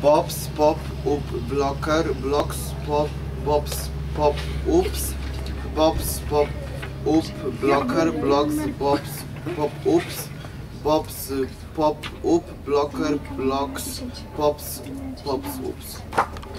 Bobs pop up blocker blocks pop bobs pop ups Bobs pop up blocker blocks bobs pop ups Bobs pop up blocker blocks pops pops ups.